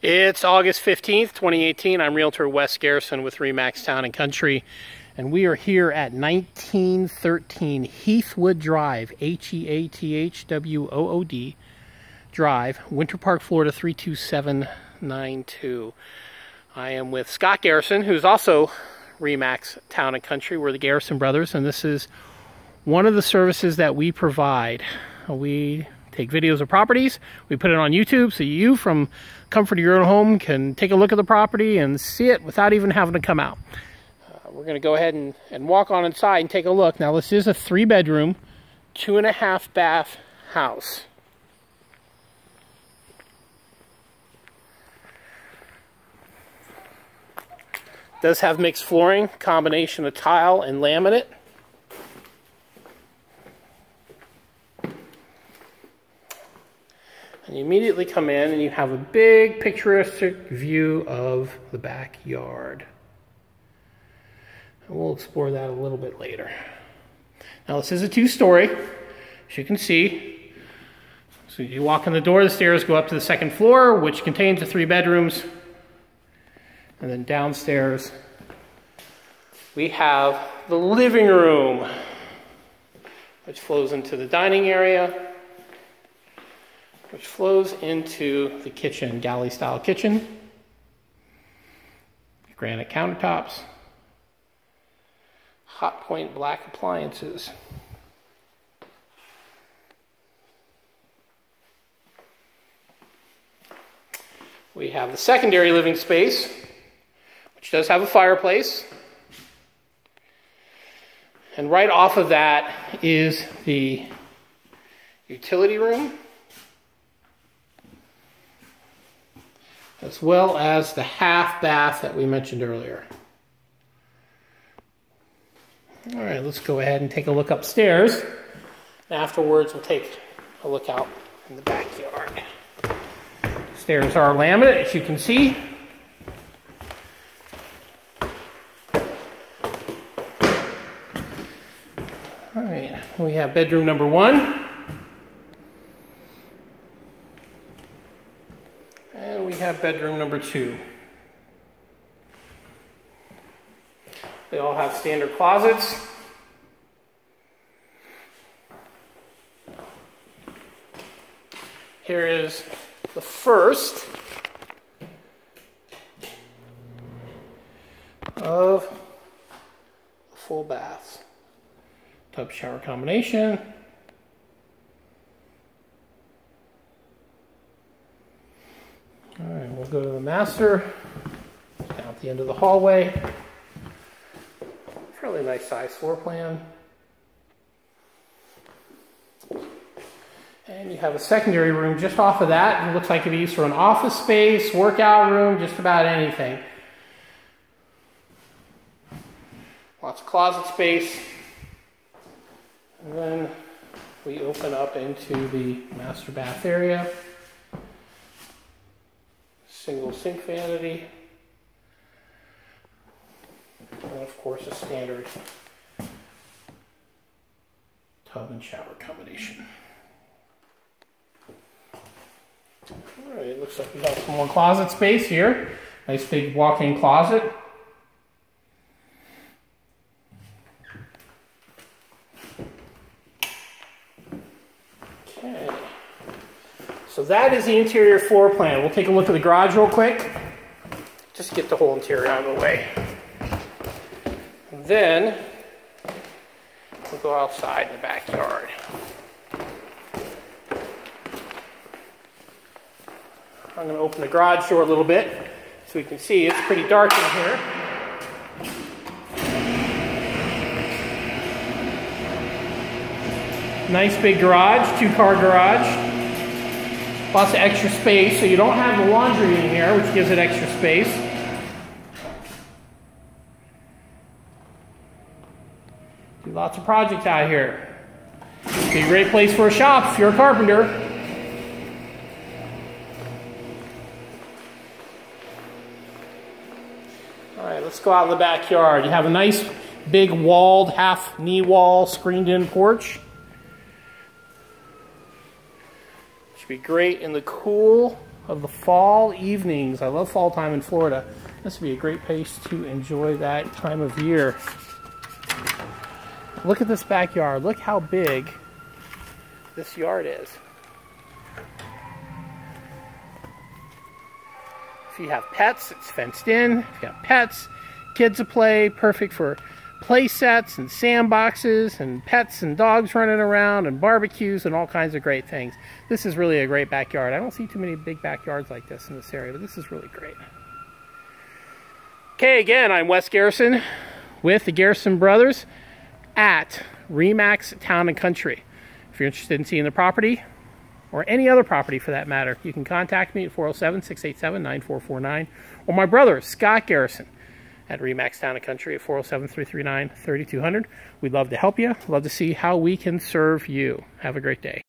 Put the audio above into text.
It's August 15th, 2018. I'm Realtor Wes Garrison with Remax Town and Country, and we are here at 1913 Heathwood Drive, H-E-A-T-H-W-O-O-D Drive, Winter Park, Florida 32792. I am with Scott Garrison, who's also Remax Town and Country. We're the Garrison brothers, and this is one of the services that we provide. We take videos of properties. We put it on YouTube so you, from comfort of your own home, can take a look at the property and see it without even having to come out. Uh, we're going to go ahead and, and walk on inside and take a look. Now, this is a three bedroom, two and a half bath house. Does have mixed flooring, combination of tile and laminate. And you immediately come in and you have a big picturesque view of the backyard. And we'll explore that a little bit later. Now this is a two-story, as you can see. So you walk in the door, the stairs go up to the second floor, which contains the three bedrooms. And then downstairs, we have the living room, which flows into the dining area which flows into the kitchen, galley style kitchen. Granite countertops. Hotpoint black appliances. We have the secondary living space, which does have a fireplace. And right off of that is the utility room. As well as the half bath that we mentioned earlier. All right, let's go ahead and take a look upstairs. Afterwards, we'll take a look out in the backyard. Stairs are laminate, as you can see. All right, we have bedroom number one. Have bedroom number two. They all have standard closets. Here is the first of full baths. Tub shower combination. All right, we'll go to the master, down at the end of the hallway. Fairly nice size floor plan. And you have a secondary room just off of that. It looks like it could be used for an office space, workout room, just about anything. Lots of closet space. And then we open up into the master bath area single sink vanity, and of course a standard tub and shower combination. All right, it looks like we have some more closet space here. Nice big walk-in closet. So that is the interior floor plan. We'll take a look at the garage real quick. Just get the whole interior out of the way. And then we'll go outside in the backyard. I'm going to open the garage door a little bit so we can see it's pretty dark in here. Nice big garage, two car garage. Lots of extra space, so you don't have the laundry in here, which gives it extra space. Do lots of projects out here. Be a great place for a shop if you're a carpenter. All right, let's go out in the backyard. You have a nice big walled, half knee wall, screened in porch. Be great in the cool of the fall evenings. I love fall time in Florida. This would be a great place to enjoy that time of year. Look at this backyard. Look how big this yard is. If you have pets, it's fenced in. If you have pets, kids to play, perfect for play sets and sandboxes and pets and dogs running around and barbecues and all kinds of great things. This is really a great backyard. I don't see too many big backyards like this in this area, but this is really great. Okay, again, I'm Wes Garrison with the Garrison Brothers at Remax Town and Country. If you're interested in seeing the property, or any other property for that matter, you can contact me at 407-687-9449, or my brother, Scott Garrison, at Remax Town & Country at 407-339-3200. We'd love to help you. Love to see how we can serve you. Have a great day.